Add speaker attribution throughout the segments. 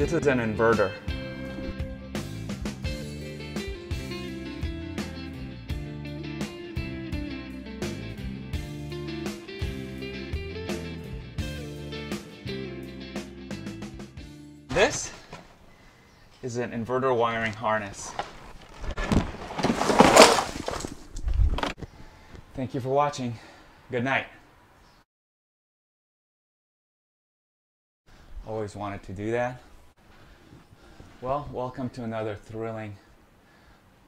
Speaker 1: This is an inverter. This is an inverter wiring harness. Thank you for watching. Good night. Always wanted to do that. Well, welcome to another thrilling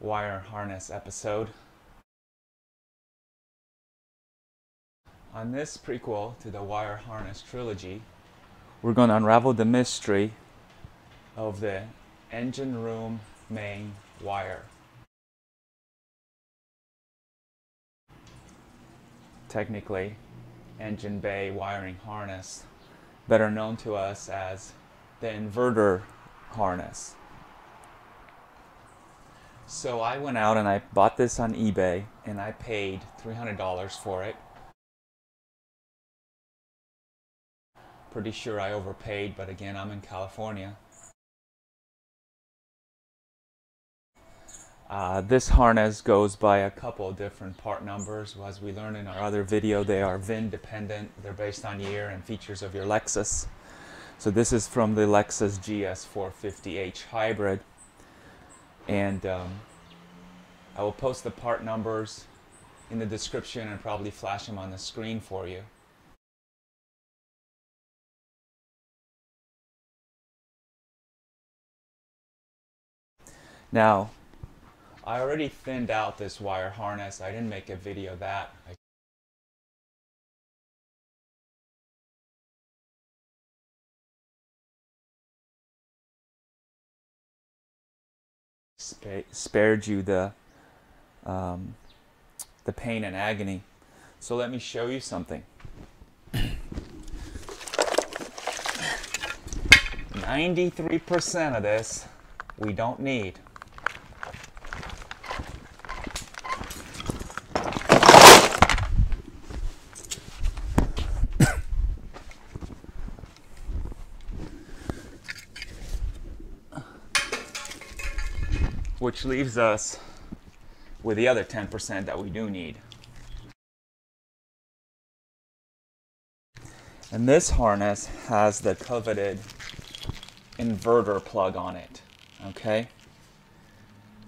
Speaker 1: wire harness episode. On this prequel to the wire harness trilogy, we're going to unravel the mystery of the engine room main wire. Technically, engine bay wiring harness, better known to us as the inverter harness. So I went out and I bought this on eBay and I paid $300 for it. Pretty sure I overpaid, but again, I'm in California. Uh, this harness goes by a couple of different part numbers. As we learned in our other video, they are VIN dependent. They're based on year and features of your Lexus. So this is from the Lexus GS450H Hybrid. And um, I will post the part numbers in the description and probably flash them on the screen for you. Now, I already thinned out this wire harness. I didn't make a video that. I spared you the um, the pain and agony. So let me show you something. 93% of this we don't need. Which leaves us with the other 10% that we do need. And this harness has the coveted inverter plug on it, okay?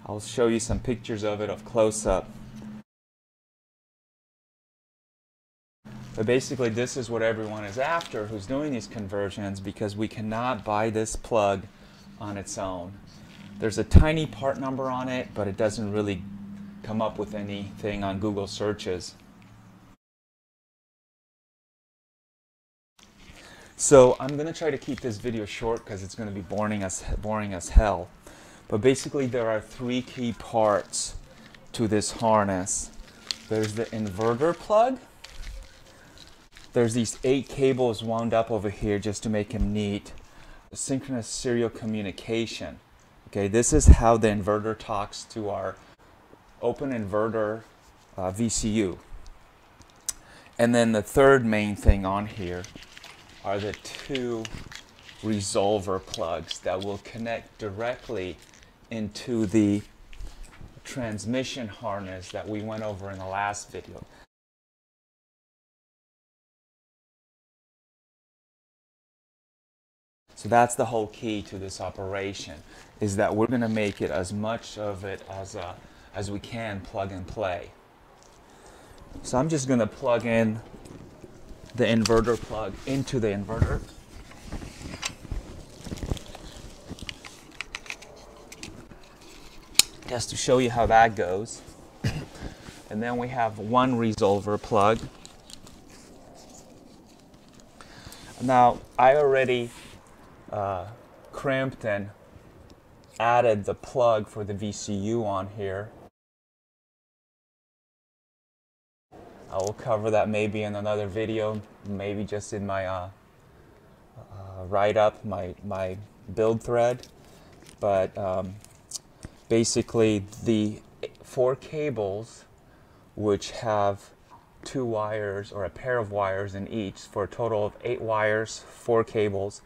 Speaker 1: I'll show you some pictures of it of close-up. But basically this is what everyone is after who's doing these conversions because we cannot buy this plug on its own. There's a tiny part number on it, but it doesn't really come up with anything on Google searches. So I'm going to try to keep this video short because it's going to be boring as, boring as hell. But basically there are three key parts to this harness. There's the inverter plug. There's these eight cables wound up over here just to make them neat. The synchronous serial communication. Okay, this is how the inverter talks to our open inverter uh, VCU. And then the third main thing on here are the two resolver plugs that will connect directly into the transmission harness that we went over in the last video. So that's the whole key to this operation, is that we're going to make it as much of it as, uh, as we can plug and play. So I'm just going to plug in the inverter plug into the inverter. Just to show you how that goes. and then we have one resolver plug. Now, I already uh, crimped and added the plug for the VCU on here. I will cover that maybe in another video, maybe just in my uh, uh, write-up, my, my build thread. But um, basically the four cables which have two wires or a pair of wires in each for a total of eight wires, four cables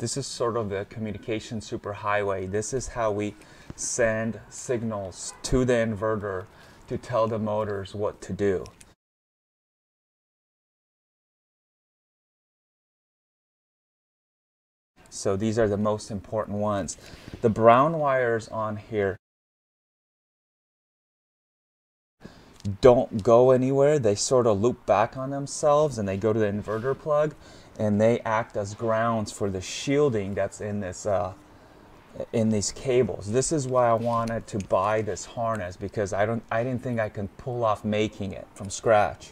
Speaker 1: This is sort of the communication superhighway. This is how we send signals to the inverter to tell the motors what to do. So these are the most important ones. The brown wires on here don't go anywhere. They sort of loop back on themselves and they go to the inverter plug and they act as grounds for the shielding that's in this uh, in these cables. This is why I wanted to buy this harness because I don't I didn't think I can pull off making it from scratch.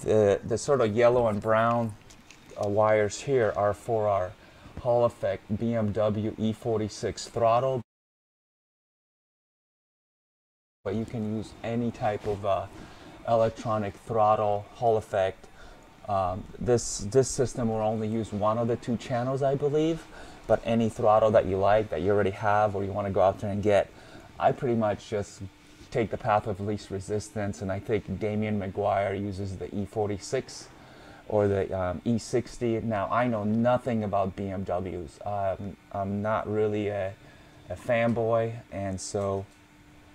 Speaker 1: The the sort of yellow and brown uh, wires here are for our Hall effect BMW E46 throttle but you can use any type of uh, electronic throttle Hall effect. Um, this, this system will only use one of the two channels, I believe, but any throttle that you like, that you already have, or you want to go out there and get, I pretty much just take the path of least resistance, and I think Damien Maguire uses the E46 or the um, E60. Now, I know nothing about BMWs. Um, I'm not really a, a fanboy, and so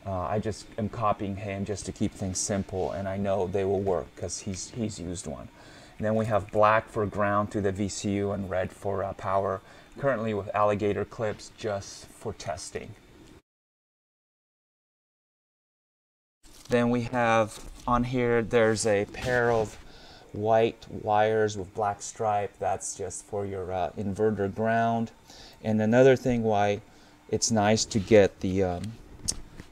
Speaker 1: uh, I just am copying him just to keep things simple, and I know they will work because he's, he's used one. And then we have black for ground to the VCU and red for uh, power, currently with alligator clips just for testing. Then we have on here, there's a pair of white wires with black stripe. That's just for your uh, inverter ground. And another thing why it's nice to get the um,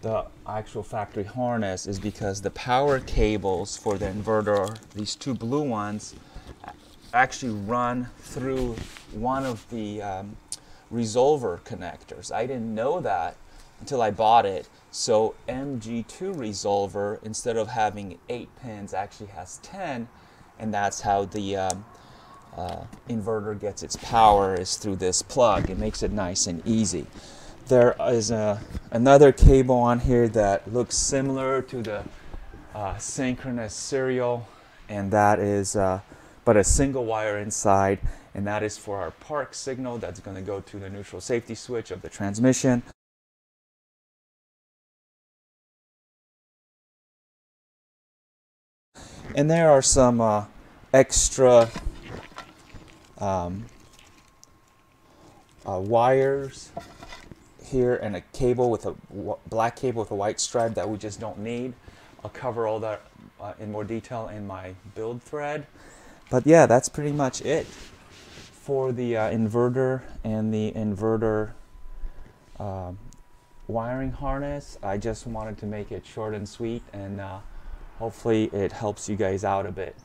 Speaker 1: the actual factory harness is because the power cables for the inverter, these two blue ones, actually run through one of the um, resolver connectors. I didn't know that until I bought it. So MG2 resolver, instead of having eight pins, actually has 10, and that's how the um, uh, inverter gets its power is through this plug. It makes it nice and easy there is a, another cable on here that looks similar to the uh, synchronous serial and that is uh, but a single wire inside and that is for our park signal that's going to go to the neutral safety switch of the transmission. And there are some uh, extra um, uh, wires here and a cable with a black cable with a white stripe that we just don't need. I'll cover all that uh, in more detail in my build thread. But yeah, that's pretty much it for the uh, inverter and the inverter uh, wiring harness. I just wanted to make it short and sweet and uh, hopefully it helps you guys out a bit.